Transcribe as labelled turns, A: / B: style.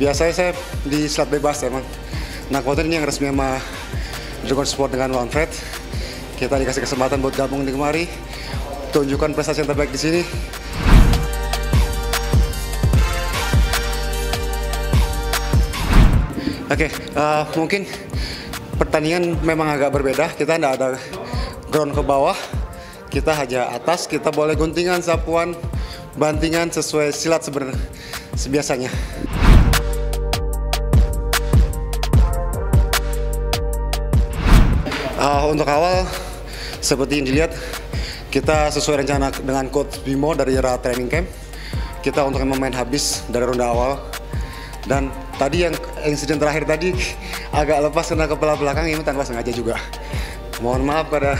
A: Biasanya saya di silat bebas emang. Nah, kebetulan ini yang resmi sama Dragon Sport dengan One Fred. Kita dikasih kesempatan buat gabung di kemari, tunjukkan prestasi yang terbaik di sini. Oke, uh, mungkin pertandingan memang agak berbeda. Kita tidak ada ground ke bawah, kita hanya atas. Kita boleh guntingan, sapuan, bantingan sesuai silat sebenarnya sebiasanya. Uh, untuk awal, seperti yang dilihat, kita sesuai rencana dengan coach Bimo dari era training camp. Kita untuk memain habis dari ronde awal. Dan tadi yang insiden terakhir tadi agak lepas kena kepala belakang ini tanpa sengaja juga. Mohon maaf pada